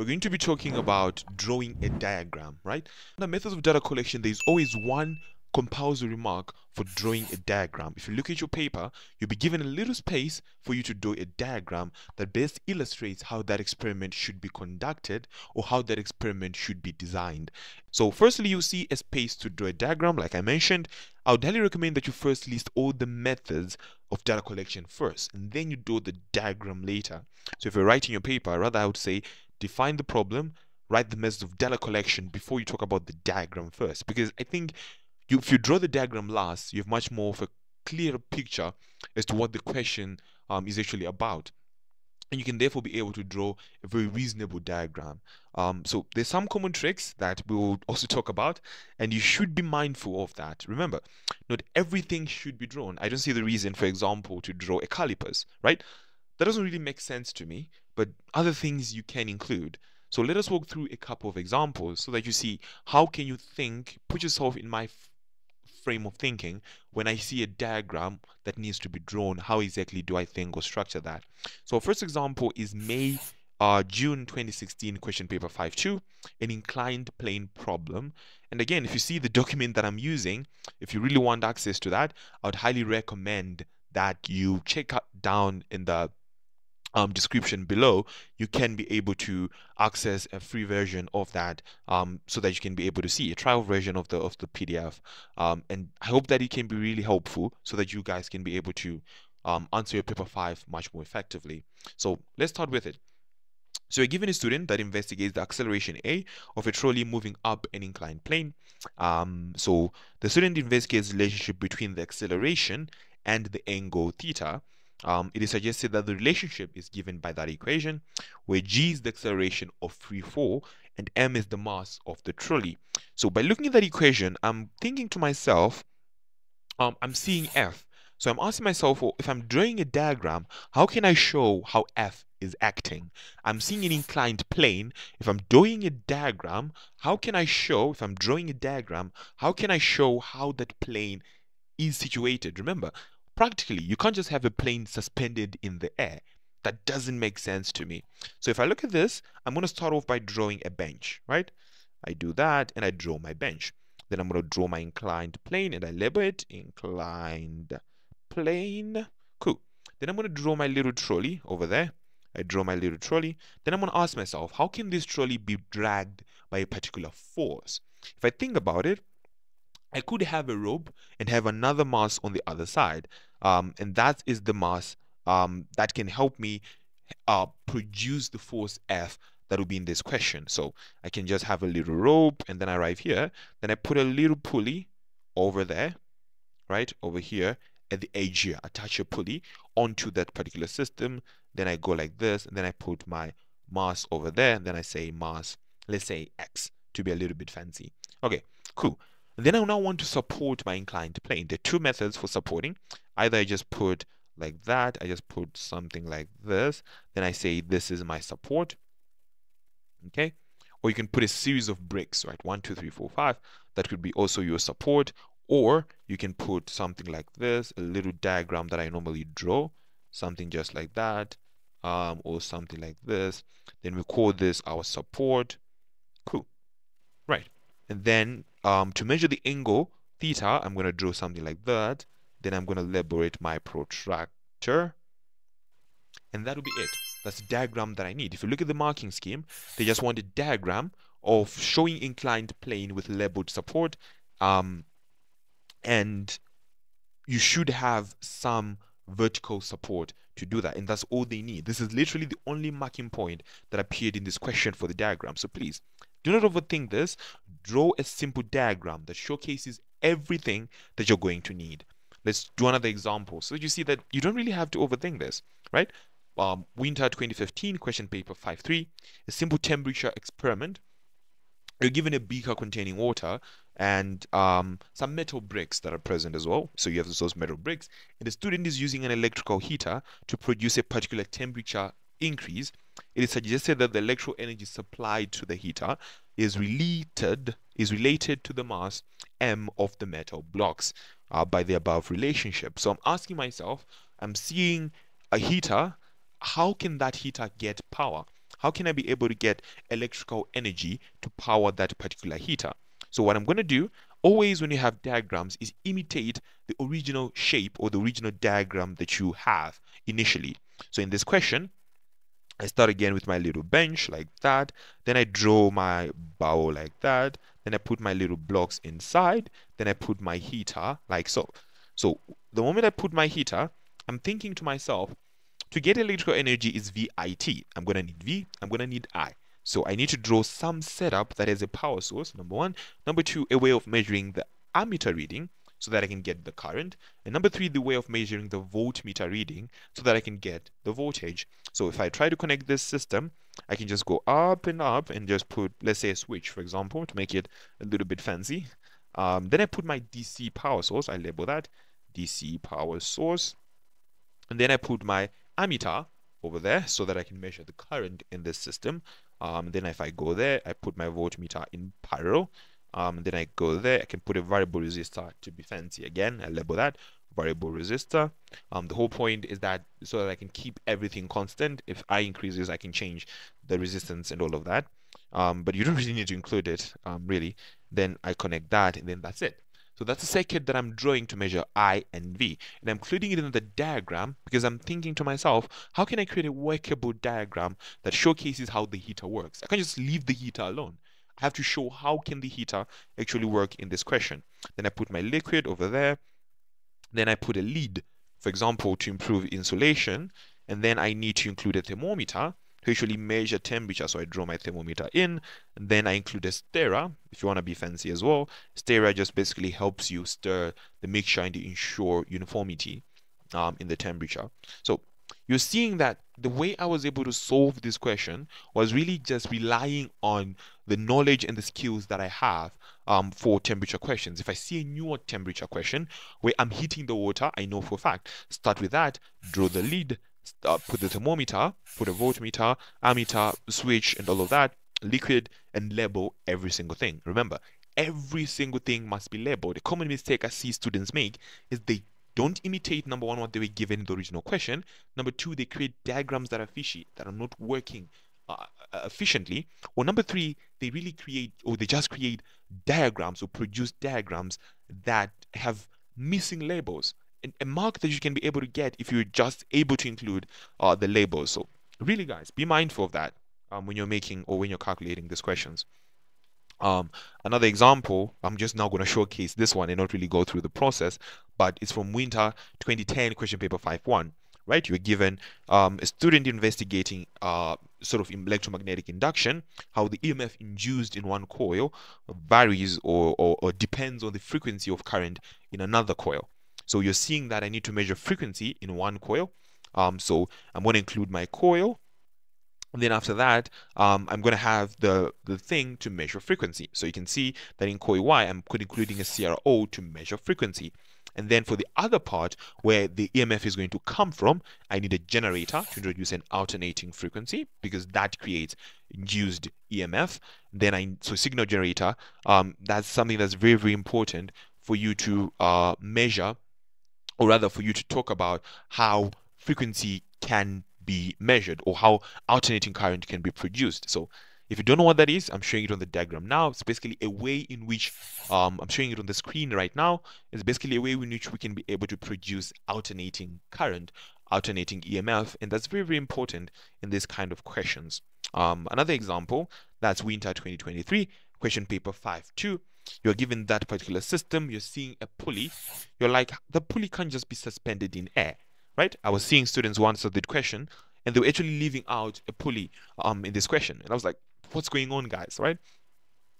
we're going to be talking about drawing a diagram, right? In the methods of data collection, there's always one compulsory mark for drawing a diagram. If you look at your paper, you'll be given a little space for you to draw a diagram that best illustrates how that experiment should be conducted or how that experiment should be designed. So firstly, you see a space to draw a diagram, like I mentioned. I would highly recommend that you first list all the methods of data collection first, and then you draw the diagram later. So if you're writing your paper, rather I would say define the problem, write the methods of data collection before you talk about the diagram first. Because I think you, if you draw the diagram last, you have much more of a clearer picture as to what the question um, is actually about. And you can therefore be able to draw a very reasonable diagram. Um, so there's some common tricks that we will also talk about, and you should be mindful of that. Remember, not everything should be drawn. I don't see the reason, for example, to draw a calipers, right? That doesn't really make sense to me, but other things you can include. So let us walk through a couple of examples so that you see how can you think, put yourself in my frame of thinking when I see a diagram that needs to be drawn, how exactly do I think or structure that? So first example is May uh, June 2016 question paper 5.2, an inclined plane problem. And again, if you see the document that I'm using, if you really want access to that, I would highly recommend that you check out down in the um, description below, you can be able to access a free version of that um, so that you can be able to see a trial version of the of the PDF. Um, and I hope that it can be really helpful so that you guys can be able to um, answer your paper 5 much more effectively. So let's start with it. So you're given a student that investigates the acceleration A of a trolley moving up an inclined plane. Um, so the student investigates the relationship between the acceleration and the angle theta um, it is suggested that the relationship is given by that equation where g is the acceleration of free fall and m is the mass of the trolley. So by looking at that equation, I'm thinking to myself, um, I'm seeing f. So I'm asking myself, well, if I'm drawing a diagram, how can I show how f is acting? I'm seeing an inclined plane. If I'm drawing a diagram, how can I show, if I'm drawing a diagram, how can I show how that plane is situated? Remember, practically, you can't just have a plane suspended in the air. That doesn't make sense to me. So if I look at this, I'm going to start off by drawing a bench, right? I do that and I draw my bench. Then I'm going to draw my inclined plane and I label it inclined plane. Cool. Then I'm going to draw my little trolley over there. I draw my little trolley. Then I'm going to ask myself, how can this trolley be dragged by a particular force? If I think about it, I could have a rope and have another mass on the other side. Um, and that is the mass um, that can help me uh, produce the force F that will be in this question. So I can just have a little rope and then I arrive here. Then I put a little pulley over there, right, over here at the edge here. Attach a pulley onto that particular system. Then I go like this and then I put my mass over there. And then I say mass, let's say X to be a little bit fancy. Okay, cool. Then I now want to support my inclined plane. There are two methods for supporting. Either I just put like that, I just put something like this, then I say this is my support. Okay, or you can put a series of bricks, right? One, two, three, four, five. That could be also your support. Or you can put something like this, a little diagram that I normally draw, something just like that, um, or something like this. Then we call this our support. Cool. Right. And then um, to measure the angle theta, I'm going to draw something like that. Then I'm going to liberate my protractor. And that'll be it. That's the diagram that I need. If you look at the marking scheme, they just want a diagram of showing inclined plane with labeled support. Um, and you should have some vertical support to do that. And that's all they need. This is literally the only marking point that appeared in this question for the diagram. So please do not overthink this. Draw a simple diagram that showcases everything that you're going to need. Let's do another example so you see that you don't really have to overthink this, right? Um, winter 2015 question paper 5.3, a simple temperature experiment. You're given a beaker containing water and um, some metal bricks that are present as well. So you have those metal bricks, and the student is using an electrical heater to produce a particular temperature increase it is suggested that the electrical energy supplied to the heater is related is related to the mass m of the metal blocks uh, by the above relationship. So I'm asking myself, I'm seeing a heater, how can that heater get power? how can I be able to get electrical energy to power that particular heater? So what I'm going to do, always when you have diagrams, is imitate the original shape or the original diagram that you have initially. So in this question, I start again with my little bench like that. Then I draw my bow like that. Then I put my little blocks inside. Then I put my heater like so. So the moment I put my heater, I'm thinking to myself, to get electrical energy is VIT. I'm going to need V, I'm going to need I. So I need to draw some setup that has a power source, number one. Number two, a way of measuring the ammeter reading so that I can get the current. And number three, the way of measuring the voltmeter reading so that I can get the voltage. So if I try to connect this system, I can just go up and up and just put, let's say a switch, for example, to make it a little bit fancy. Um, then I put my DC power source, I label that DC power source. And then I put my ammeter over there so that I can measure the current in this system. Um, then if I go there, I put my voltmeter in parallel. Um, then I go there, I can put a variable resistor to be fancy again. I label that variable resistor. Um, the whole point is that so that I can keep everything constant. If I increases, I can change the resistance and all of that. Um, but you don't really need to include it, um, really. Then I connect that, and then that's it. So that's the circuit that I'm drawing to measure I and V. And I'm including it in the diagram because I'm thinking to myself, how can I create a workable diagram that showcases how the heater works? I can't just leave the heater alone. I have to show how can the heater actually work in this question. Then I put my liquid over there. Then I put a lead, for example, to improve insulation. And then I need to include a thermometer to actually measure temperature. So I draw my thermometer in, and then I include a stirrer if you want to be fancy as well. Stirrer just basically helps you stir the mixture and to ensure uniformity um, in the temperature. So you're seeing that the way I was able to solve this question was really just relying on the knowledge and the skills that I have um, for temperature questions. If I see a newer temperature question where I'm heating the water, I know for a fact. Start with that, draw the lead, uh, put the thermometer, put a voltmeter, ammeter, switch, and all of that, liquid, and label every single thing. Remember, every single thing must be labeled. The common mistake I see students make is they don't imitate number one what they were given in the original question. Number two, they create diagrams that are fishy, that are not working uh, uh efficiently. Or number three, they really create or they just create diagrams or produce diagrams that have missing labels and a mark that you can be able to get if you're just able to include uh, the labels. So really, guys, be mindful of that um, when you're making or when you're calculating these questions. Um, another example, I'm just now going to showcase this one and not really go through the process, but it's from Winter 2010 question paper 5.1 right? You're given um, a student investigating uh, sort of electromagnetic induction, how the EMF induced in one coil varies or, or, or, depends on the frequency of current in another coil. So you're seeing that I need to measure frequency in one coil. Um, so I'm going to include my coil. And then after that, um, I'm going to have the, the thing to measure frequency. So you can see that in coil Y, I'm including a CRO to measure frequency. And then for the other part where the EMF is going to come from, I need a generator to introduce an alternating frequency because that creates induced EMF. Then I so signal generator, um, that's something that's very very important for you to uh, measure or rather for you to talk about how frequency can be measured or how alternating current can be produced. So if you don't know what that is, I'm showing it on the diagram now. It's basically a way in which um, I'm showing it on the screen right now. It's basically a way in which we can be able to produce alternating current, alternating EMF, and that's very, very important in this kind of questions. Um, another example, that's Winter 2023, question paper 5.2 you're given that particular system, you're seeing a pulley, you're like, the pulley can't just be suspended in air, right? I was seeing students who answered the question and they were actually leaving out a pulley um, in this question. And I was like, what's going on, guys, right?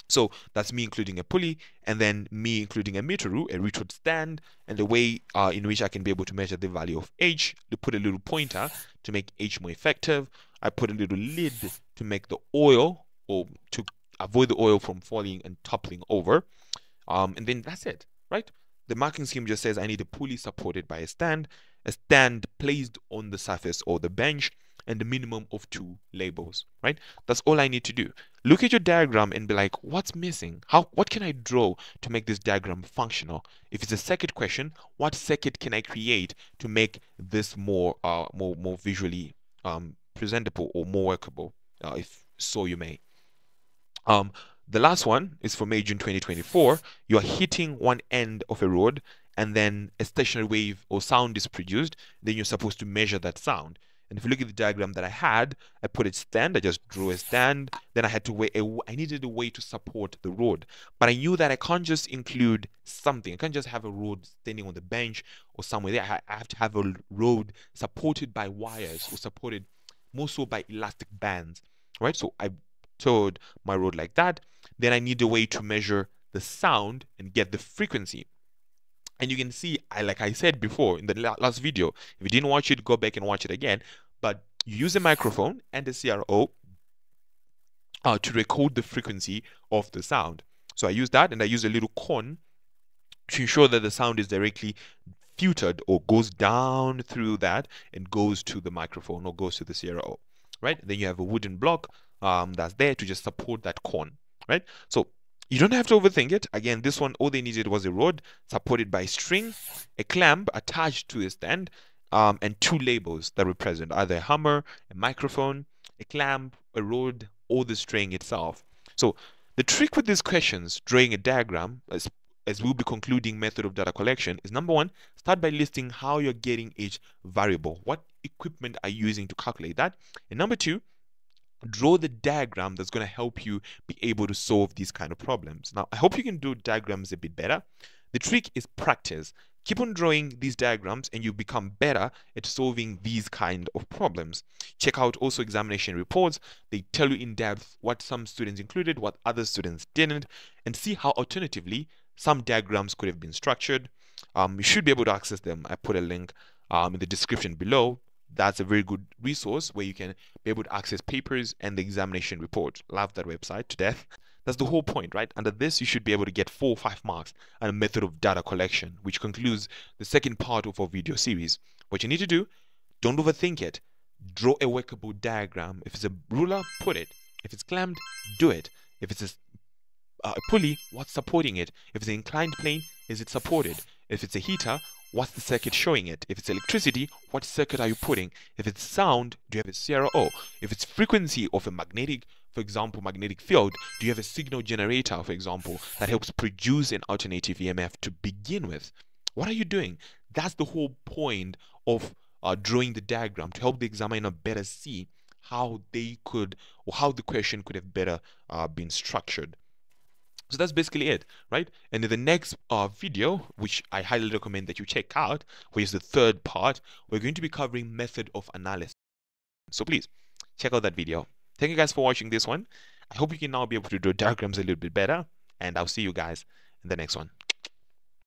So that's me including a pulley and then me including a metre rule, a retort stand, and the way uh, in which I can be able to measure the value of H, to put a little pointer to make H more effective. I put a little lid to make the oil or to avoid the oil from falling and toppling over. Um, and then that's it, right? The marking scheme just says I need a pulley supported by a stand, a stand placed on the surface or the bench, and a minimum of two labels, right? That's all I need to do. Look at your diagram and be like, what's missing? How what can I draw to make this diagram functional? If it's a circuit question, what circuit can I create to make this more uh more more visually um presentable or more workable? uh, if so you may. Um, the last one is for May June 2024. You are hitting one end of a rod and then a stationary wave or sound is produced. Then you're supposed to measure that sound. And if you look at the diagram that I had, I put a stand, I just drew a stand. Then I had to wait, I needed a way to support the rod. But I knew that I can't just include something. I can't just have a rod standing on the bench or somewhere there. I have to have a rod supported by wires or supported more so by elastic bands, right? So I towed my rod like that. Then I need a way to measure the sound and get the frequency. And you can see, I like I said before in the last video, if you didn't watch it, go back and watch it again. But you use a microphone and a CRO uh, to record the frequency of the sound. So I use that and I use a little cone to ensure that the sound is directly filtered or goes down through that and goes to the microphone or goes to the CRO, right? Then you have a wooden block um, that's there to just support that cone, right? So you don't have to overthink it. Again, this one, all they needed was a rod supported by a string, a clamp attached to a stand, um, and two labels that represent either a hammer, a microphone, a clamp, a rod, or the string itself. So the trick with these questions, drawing a diagram, as, as we'll be concluding method of data collection, is number one, start by listing how you're getting each variable. What equipment are you using to calculate that? And number two, draw the diagram that's going to help you be able to solve these kind of problems. Now, I hope you can do diagrams a bit better. The trick is practice. Keep on drawing these diagrams and you become better at solving these kind of problems. Check out also examination reports. They tell you in depth what some students included, what other students didn't, and see how alternatively some diagrams could have been structured. Um, you should be able to access them. I put a link um, in the description below that's a very good resource where you can be able to access papers and the examination report. Love that website to death. That's the whole point, right? Under this, you should be able to get four or five marks on a method of data collection, which concludes the second part of our video series. What you need to do, don't overthink it. Draw a workable diagram. If it's a ruler, put it. If it's clamped, do it. If it's a, uh, a pulley, what's supporting it? If it's an inclined plane, is it supported? If it's a heater, what's the circuit showing it? If it's electricity, what circuit are you putting? If it's sound, do you have a CRO? If it's frequency of a magnetic, for example, magnetic field, do you have a signal generator, for example, that helps produce an alternative EMF to begin with? What are you doing? That's the whole point of uh, drawing the diagram to help the examiner better see how they could or how the question could have better uh, been structured. So that's basically it, right? And in the next uh, video, which I highly recommend that you check out, which is the third part, we're going to be covering method of analysis. So please check out that video. Thank you guys for watching this one. I hope you can now be able to draw diagrams a little bit better, and I'll see you guys in the next one.